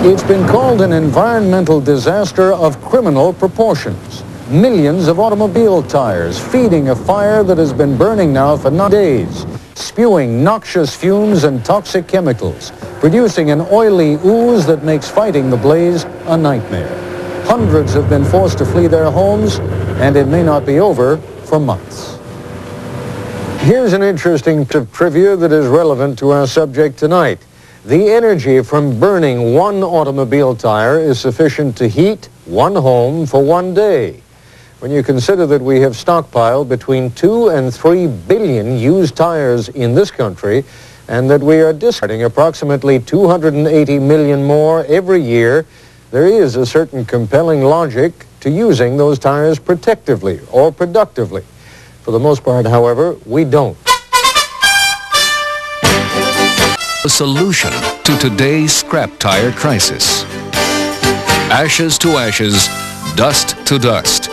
It's been called an environmental disaster of criminal proportions. Millions of automobile tires feeding a fire that has been burning now for days, spewing noxious fumes and toxic chemicals, producing an oily ooze that makes fighting the blaze a nightmare. Hundreds have been forced to flee their homes, and it may not be over for months. Here's an interesting trivia that is relevant to our subject tonight. The energy from burning one automobile tire is sufficient to heat one home for one day. When you consider that we have stockpiled between 2 and 3 billion used tires in this country, and that we are discarding approximately 280 million more every year, there is a certain compelling logic to using those tires protectively or productively. For the most part, however, we don't. A solution to today's scrap tire crisis. Ashes to ashes, dust to dust.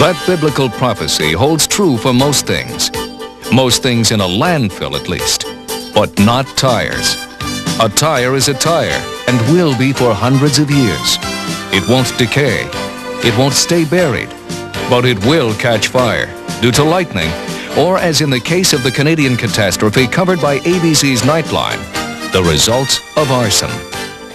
That biblical prophecy holds true for most things. Most things in a landfill at least. But not tires. A tire is a tire and will be for hundreds of years. It won't decay. It won't stay buried. But it will catch fire due to lightning or as in the case of the Canadian catastrophe covered by ABC's Nightline, the results of arson.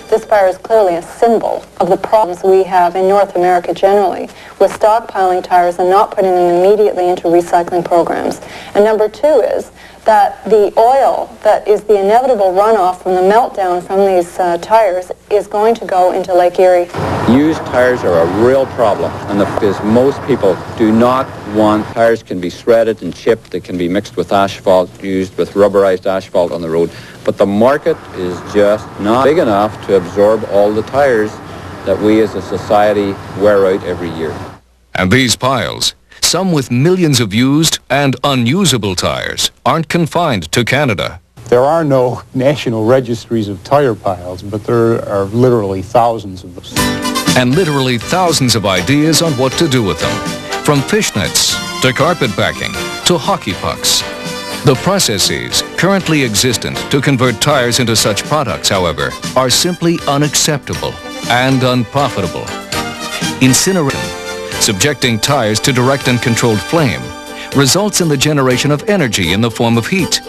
This fire is clearly a symbol of the problems we have in North America generally with stockpiling tires and not putting them immediately into recycling programs. And number two is that the oil that is the inevitable runoff from the meltdown from these uh, tires is going to go into Lake Erie. Used tires are a real problem, and the is most people do not want tires can be shredded and chipped. They can be mixed with asphalt, used with rubberized asphalt on the road. But the market is just not big enough to absorb all the tires that we as a society wear out every year. And these piles some with millions of used and unusable tires, aren't confined to Canada. There are no national registries of tire piles, but there are literally thousands of them. And literally thousands of ideas on what to do with them. From fishnets to carpet backing to hockey pucks. The processes currently existent to convert tires into such products, however, are simply unacceptable and unprofitable. Incineration subjecting tires to direct and controlled flame, results in the generation of energy in the form of heat.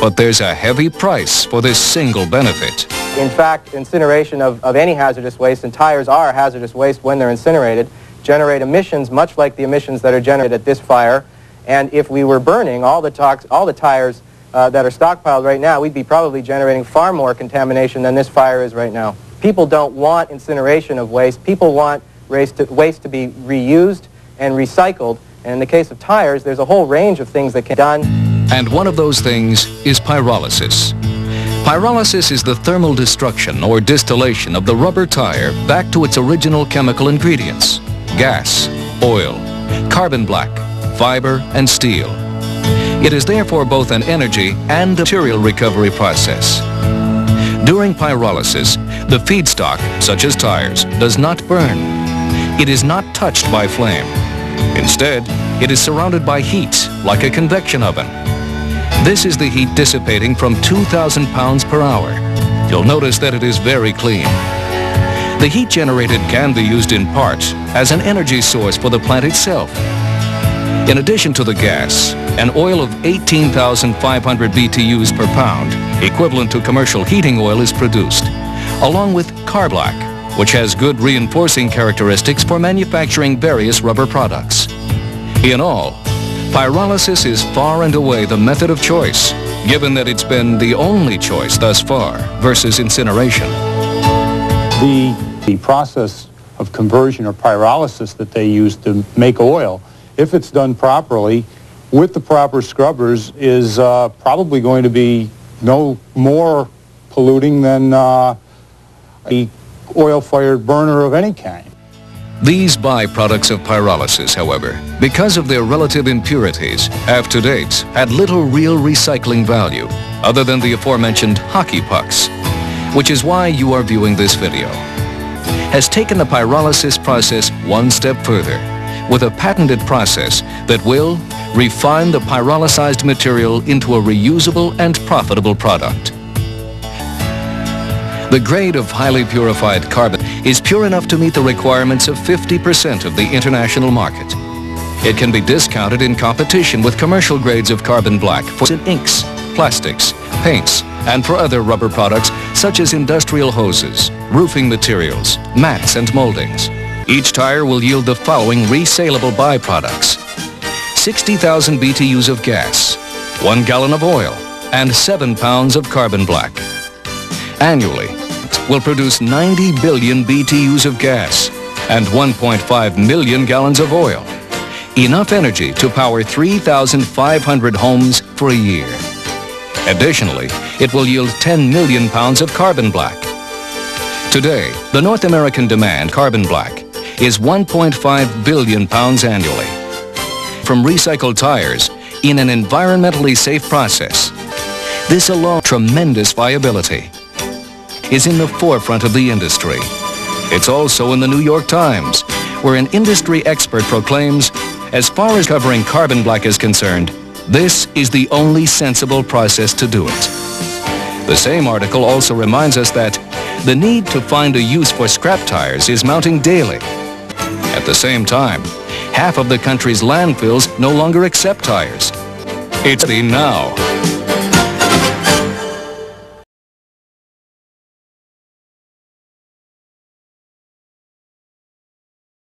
But there's a heavy price for this single benefit. In fact, incineration of, of any hazardous waste, and tires are hazardous waste when they're incinerated, generate emissions much like the emissions that are generated at this fire. And if we were burning all the, tox all the tires uh, that are stockpiled right now, we'd be probably generating far more contamination than this fire is right now. People don't want incineration of waste. People want waste to, waste to be reused and recycled. And in the case of tires, there's a whole range of things that can be done. And one of those things is pyrolysis. Pyrolysis is the thermal destruction or distillation of the rubber tire back to its original chemical ingredients, gas, oil, carbon black, fiber, and steel. It is therefore both an energy and material recovery process. During pyrolysis, the feedstock, such as tires, does not burn, it is not touched by flame. Instead, it is surrounded by heat, like a convection oven. This is the heat dissipating from 2,000 pounds per hour. You'll notice that it is very clean. The heat generated can be used in part as an energy source for the plant itself. In addition to the gas, an oil of 18,500 BTUs per pound, equivalent to commercial heating oil, is produced, along with car black, which has good reinforcing characteristics for manufacturing various rubber products. In all, pyrolysis is far and away the method of choice, given that it's been the only choice thus far versus incineration. The, the process of conversion or pyrolysis that they use to make oil, if it's done properly, with the proper scrubbers, is uh, probably going to be no more polluting than uh, a oil-fired burner of any kind. These byproducts of pyrolysis, however, because of their relative impurities, have to date had little real recycling value other than the aforementioned hockey pucks, which is why you are viewing this video, has taken the pyrolysis process one step further with a patented process that will refine the pyrolyzed material into a reusable and profitable product. The grade of highly purified carbon is pure enough to meet the requirements of 50% of the international market. It can be discounted in competition with commercial grades of carbon black for inks, plastics, paints, and for other rubber products such as industrial hoses, roofing materials, mats, and moldings. Each tire will yield the following resaleable byproducts. 60,000 BTUs of gas, 1 gallon of oil, and 7 pounds of carbon black. Annually, will produce 90 billion BTUs of gas and 1.5 million gallons of oil. Enough energy to power 3,500 homes for a year. Additionally, it will yield 10 million pounds of carbon black. Today, the North American demand, carbon black, is 1.5 billion pounds annually. From recycled tires in an environmentally safe process. This alone, tremendous viability, is in the forefront of the industry. It's also in the New York Times, where an industry expert proclaims, as far as covering carbon black is concerned, this is the only sensible process to do it. The same article also reminds us that the need to find a use for scrap tires is mounting daily. At the same time, half of the country's landfills no longer accept tires. It's the now.